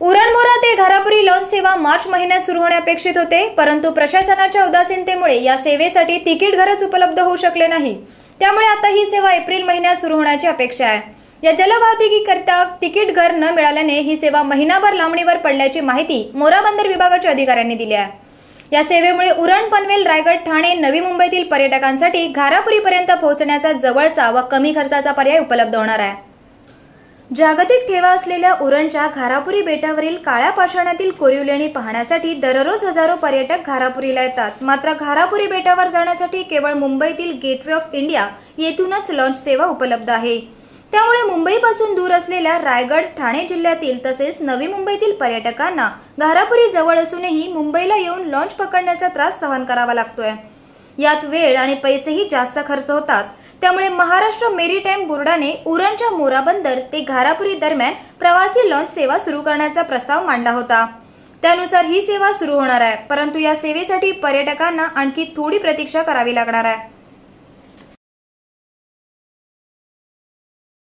उरणमोरा ते घारापुरी लोन सेवा मार्च महिन्यात सुरू होणे अपेक्षित होते परंतु प्रशासनाच्या उदासीनतेमुळे या सेवेसाठी तिकीट घरच उपलब्ध होऊ शकले नाही. त्यामुळे आता ही सेवा एप्रिल महिन्यात सुरू होण्याची अपेक्षा आहे. या जलवाहतुकीकरिता तिकीट घर न मिळाल्याने ही सेवा महिनाभर लांबणीवर पडल्याची माहिती मोरा बंदर विभागाच्या अधिकाऱ्यांनी दिली आहे. या सेवेमुळे उरण पनवेल रायगड ठाणे नवी मुंबईतील पर्यटकांसाठी घारापुरीपर्यंत पोहोचण्याचा जवळचा व कमी खर्चाचा पर्याय उपलब्ध होणार आहे. जागतिक ठेवा असलेल्या उरणच्या घारापुरी बेटावरील काळ्या पाषाणातील कोरीव लेणी पाहण्यासाठी दररोज हजारो पर्यटक घारापुरीला येतात. मात्र घारापुरी बेटावर जाण्यासाठी केवळ मुंबईतील गेटवे ऑफ इंडिया येथूनच लॉन्च सेवा उपलब्ध आहे. त्यामुळे मुंबईपासून दूर असलेल्या रायगड ठाणे जिल्ह्यातील तसेच नवी मुंबईतील पर्यटकांना घारापुरी जवळ असूनही मुंबईला येऊन लॉन्च पकडण्याचा त्रास सहन करावा लागतोय. यात वेळ आणि पैसेही जास्त खर्च होतात. त्यामुळे महाराष्ट्र मेरीटाईम बोर्डाने उरणच्या मोरा बंदर ते घारापुरी दरम्यान प्रवासी लॉन्च सेवा सुरू करण्याचा प्रस्ताव मांडला होता. त्यानुसार ही सेवा सुरू होणार आहे परंतु या सेवेसाठी पर्यटकांना आणखी थोडी प्रतीक्षा करावी लागणार आहे.